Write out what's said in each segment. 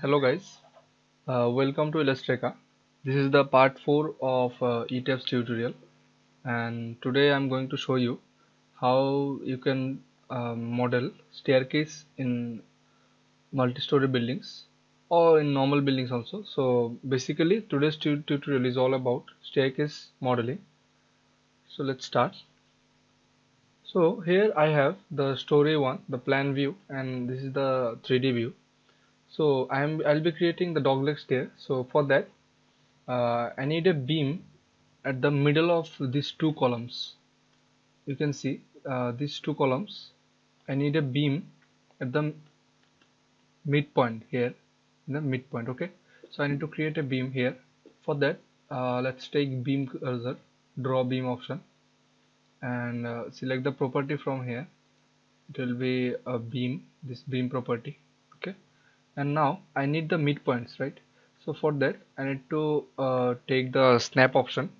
Hello guys, uh, welcome to Ilustraca. This is the part 4 of uh, ETABS tutorial and today I'm going to show you how you can uh, model staircase in multi-story buildings or in normal buildings also. So basically today's tutorial is all about staircase modeling. So let's start. So here I have the story one, the plan view and this is the 3D view. So I'm I'll be creating the dogleg stair so for that uh, I need a beam at the middle of these two columns. You can see uh, these two columns. I need a beam at the midpoint here in the midpoint okay? So I need to create a beam here. For that uh, let's take beam cursor draw beam option and uh, select the property from here. It will be a beam this beam property okay? And now I need the midpoints right? So for that I need to uh, take the snap option.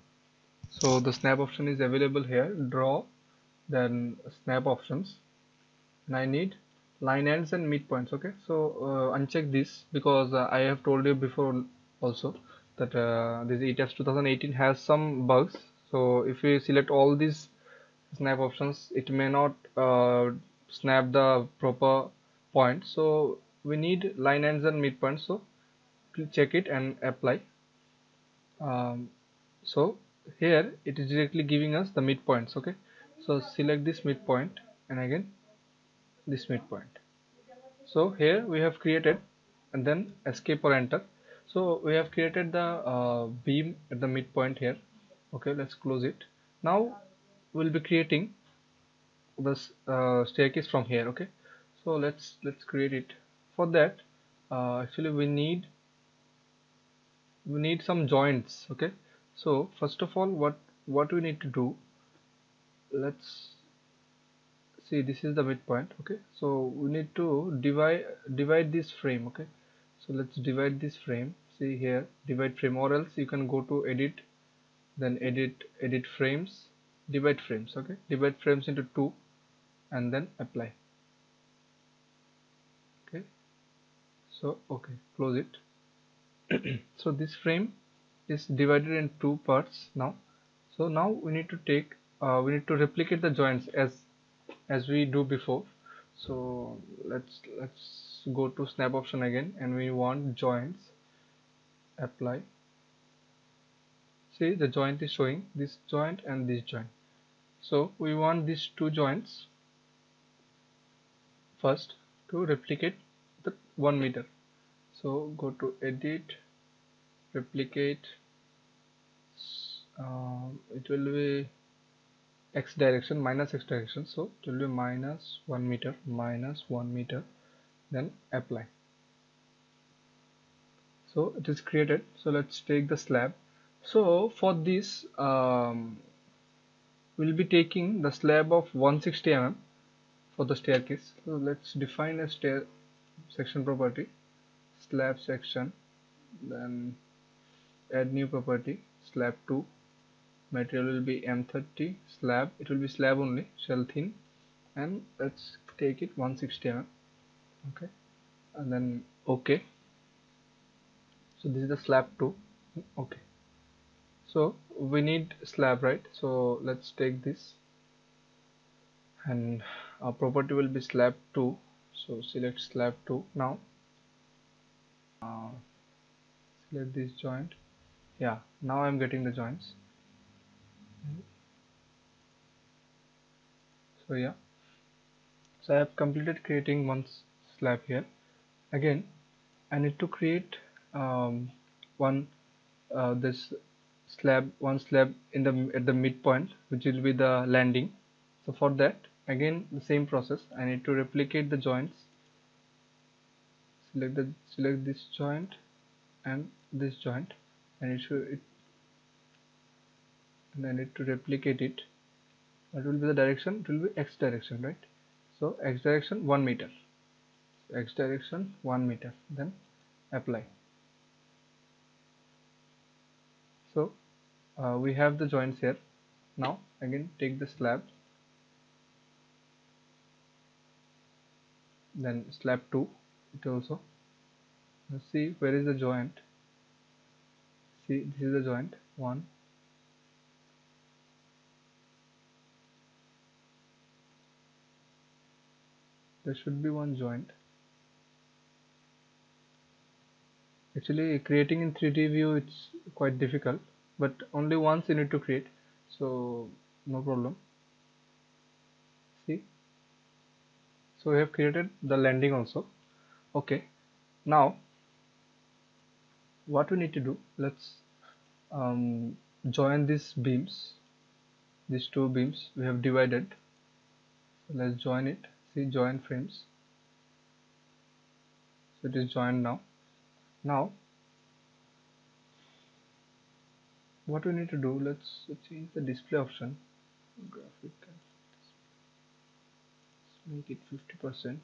So the snap option is available here. Draw then snap options. And I need line ends and midpoints okay? So uh, uncheck this because uh, I have told you before also that uh, this ETABS 2018 has some bugs. So if you select all these snap options it may not uh, snap the proper point. So we need line ends and midpoints so check it and apply. Um, so here it is directly giving us the midpoints okay? So select this midpoint and again this midpoint. So here we have created and then escape or enter. So we have created the uh, beam at the midpoint here okay? Let's close it. Now we'll be creating this uh, staircase from here okay? So let's let's create it. For that uh, actually we need we need some joints okay? So first of all what what we need to do let's see this is the midpoint okay? So we need to divide divide this frame okay? So let's divide this frame. See here divide frame or else you can go to edit then edit edit frames divide frames okay? Divide frames into two and then apply. Okay, so okay close it. So this frame is divided in two parts now. So now we need to take uh, we need to replicate the joints as as we do before. So let's let's go to snap option again and we want joints. Apply. See the joint is showing this joint and this joint so we want these two joints first to replicate the 1 meter. So go to edit replicate uh, it will be x direction minus x direction. So it will be minus 1 meter minus 1 meter then apply. So it is created. So let's take the slab. So for this um, we'll be taking the slab of 160 mm for the staircase. So let's define a stair section property. Slab section then add new property. Slab 2 material will be m30 slab it will be slab only shell thin. And let's take it 160 mm. Okay. And then okay. So this is the slab 2 okay. So we need slab right? So let's take this. And our property will be slab 2 so select slab 2 now. Uh, select this joint. Yeah now I'm getting the joints. So yeah. So I have completed creating one slab here. Again I need to create um, one uh, this slab one slab in the at the midpoint which will be the landing. So for that again the same process. I need to replicate the joints. Select the select this joint and this joint. And it should it and I need to replicate it. What will be the direction it will be x direction right? So x direction 1 meter. X direction 1 meter. Then apply so uh, we have the joints here. Now again take the slab. Then slab 2 it also. Let's see where is the joint? See this is the joint. One. There should be one joint. Actually creating in 3d view it's quite difficult but only once you need to create. So no problem. See? So we have created the landing also. Okay. Now what we need to do let's um, join these beams. These two beams we have divided. So let's join it. See join frames. So it is joined now. Now what we need to do let's change the display option. Graphic let's make it 50 percent.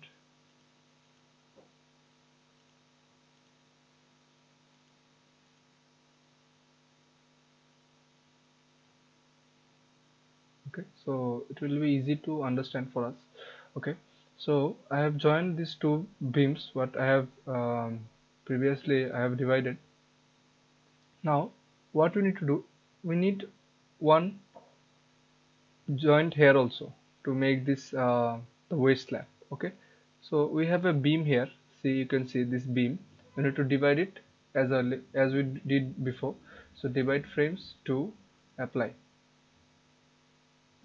Okay so it will be easy to understand for us. Okay so I have joined these two beams what I have um, previously I have divided. Now what we need to do we need one joint here also to make this uh, the waist slab okay? So we have a beam here. See you can see this beam. We need to divide it as early as we did before. So divide frames to apply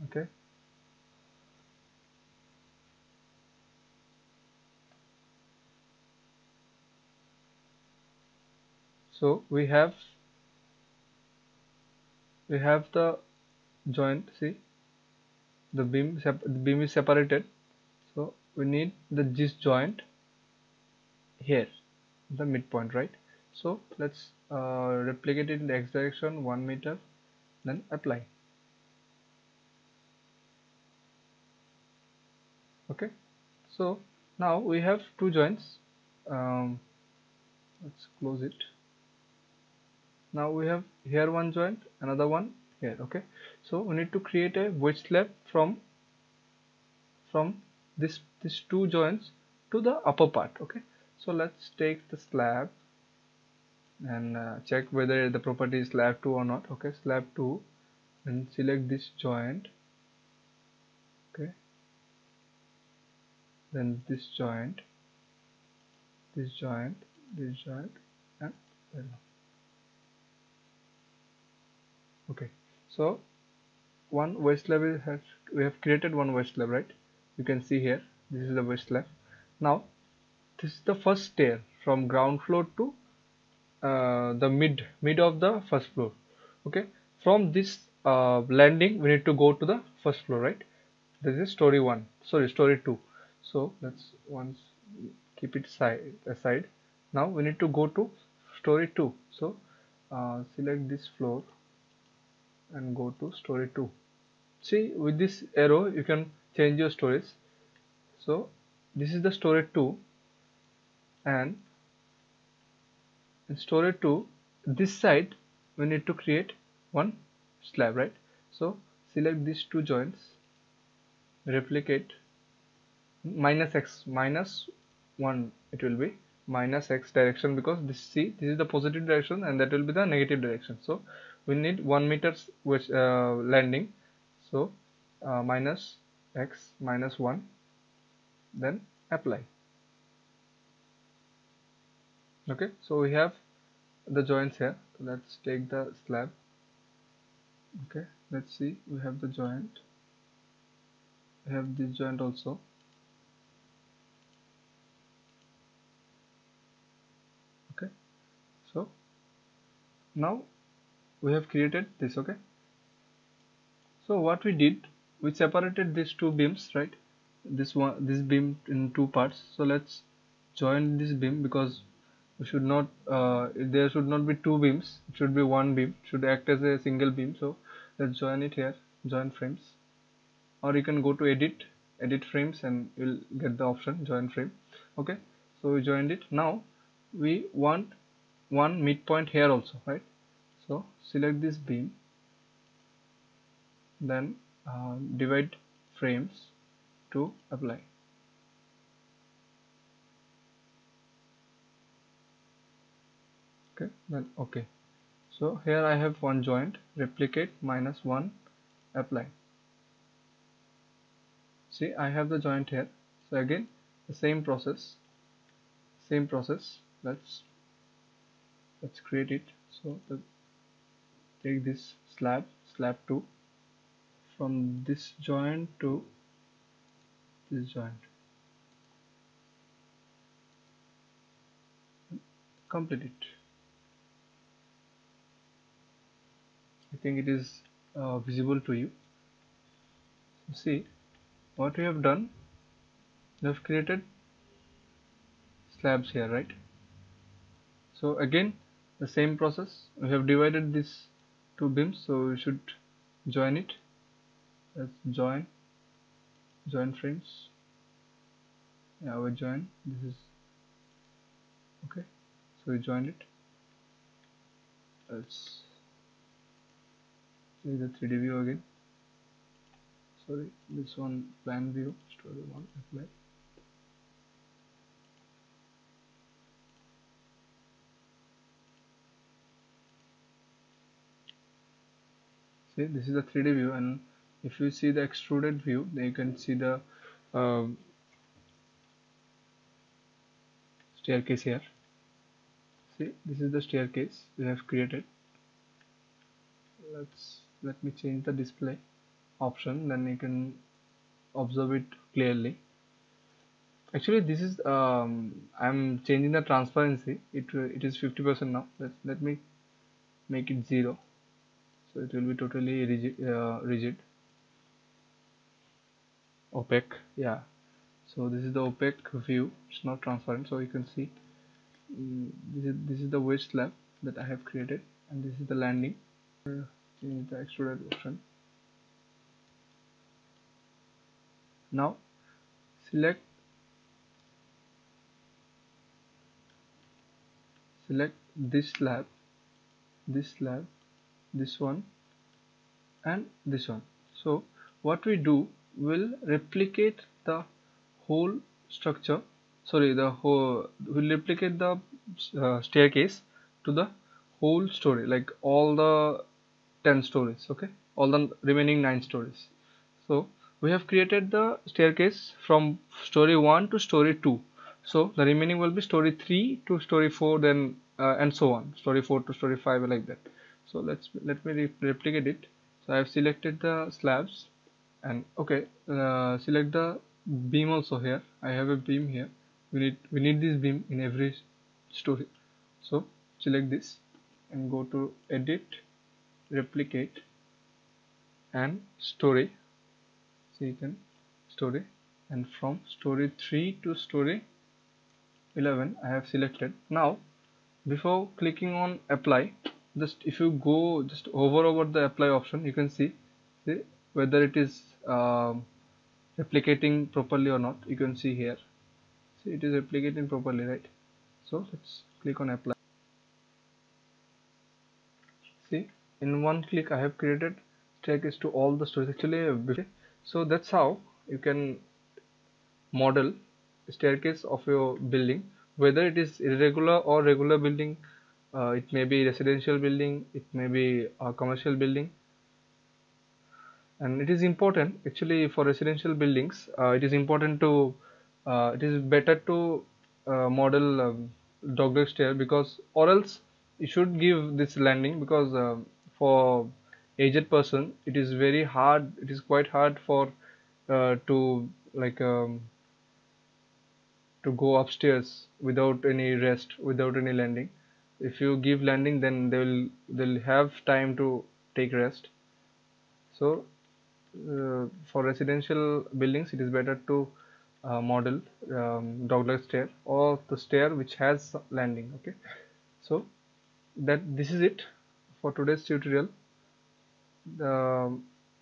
okay? So we have we have the joint see the beam the beam is separated. So we need the this joint here the midpoint right? So let's uh, replicate it in the x direction 1 meter then apply. Okay? So now we have two joints. Um, let's close it now we have here one joint another one here okay? So we need to create a wedge slab from from this these two joints to the upper part okay? So let's take the slab and uh, check whether the property is slab 2 or not okay? Slab 2 and select this joint okay? Then this joint this joint this joint and okay. So one wedge slab has we have created one wedge slab right? You can see here this is the wedge slab now this is the first stair from ground floor to uh, the mid mid of the first floor. Okay. From this uh, landing we need to go to the first floor right? This is story one. Sorry story two. So let's once keep it side aside. Now we need to go to story two. So uh, select this floor and go to story 2 see with this arrow you can change your stories. So this is the story 2 and in story 2 this side we need to create one slab right? So select these two joints replicate minus x minus 1 it will be minus x direction because this see this is the positive direction and that will be the negative direction. So we need 1 meters which uh, landing. So uh, minus x minus 1 then apply. Okay so we have the joints here. Let's take the slab. Okay let's see we have the joint. We have this joint also okay so now we have created this okay? So what we did we separated these two beams right? This one this beam in two parts. So let's join this beam because we should not uh, there should not be two beams. It should be one beam. It should act as a single beam. So let's join it here. Join frames. Or you can go to edit edit frames and you'll get the option join frame. Okay? So we joined it. Now we want one midpoint here also right? So select this beam then uh, divide frames to apply. Okay then okay. So here I have one joint replicate minus 1 apply. See I have the joint here. So again the same process same process. Let's let's create it. So the, take this slab slab 2 from this joint to this joint. Complete it. I think it is uh, visible to you. So see what we have done we have created slabs here right? So again the same process. We have divided these two beams so we should join it let's join join frames. Yeah we join. This is okay. So we join it let's see the 3d view again. Sorry this one plan view story one apply see this is the 3d view and if you see the extruded view then you can see the uh, staircase here. See this is the staircase we have created. Let's let me change the display option then you can observe it clearly. Actually this is um, I'm changing the transparency. It it is 50% now. Let, let me make it 0 so it will be totally rigid, uh, rigid. Opaque. Yeah. So this is the opaque view. It's not transparent so you can see. Um, this is this is the waist slab that I have created and this is the landing. Uh, change the extruded option. Now select select this slab this slab this one and this one. So what we do will replicate the whole structure sorry the whole will replicate the uh, staircase to the whole story like all the 10 stories okay? All the remaining 9 stories. So we have created the staircase from story 1 to story 2 so the remaining will be story 3 to story 4 then uh, and so on. Story 4 to story 5 like that so let's let me re replicate it. So I have selected the slabs and okay uh, select the beam also here. I have a beam here. We need we need this beam in every story. So select this and go to edit replicate and story. So you can story. And from story 3 to story 11 I have selected. Now before clicking on apply just if you go just hover over the apply option you can see, see whether it is um, replicating properly or not. You can see here. See it is replicating properly right? So let's click on apply. See in one click I have created staircase to all the stories. Actually so that's how you can model staircase of your building whether it is irregular or regular building uh, it may be residential building it may be a commercial building. And it is important actually for residential buildings uh, it is important to uh, it is better to uh, model um, dogleg stair because or else you should give this landing because uh, for aged person it is very hard it is quite hard for uh, to like um, to go upstairs without any rest without any landing if you give landing then they will they'll have time to take rest. So uh, for residential buildings it is better to uh, model um, dogleg stair or the stair which has landing okay? So that this is it for today's tutorial. Uh,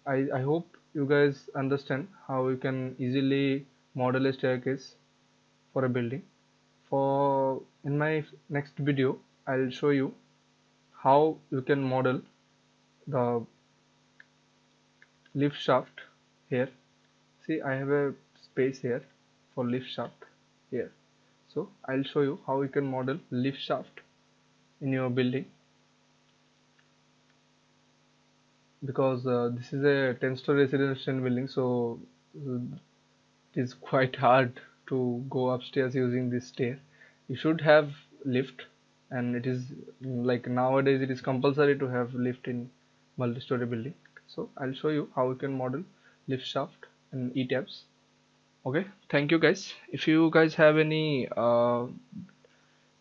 I, I hope you guys understand how you can easily model a staircase for a building. For in my next video I'll show you how you can model the lift shaft here. See I have a space here for lift shaft here. So I'll show you how you can model lift shaft in your building. Because uh, this is a 10 story residential building so uh, it is quite hard to go upstairs using this stair. You should have lift and it is like nowadays it is compulsory to have lift in multi-story building. So I'll show you how you can model lift shaft and ETABS. Okay thank you guys. If you guys have any uh,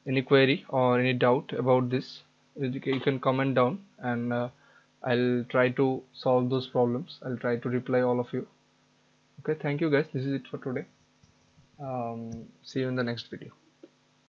any query or any doubt about this you can comment down and uh, I'll try to solve those problems. I'll try to reply all of you. Okay thank you guys. This is it for today. Um, see you in the next video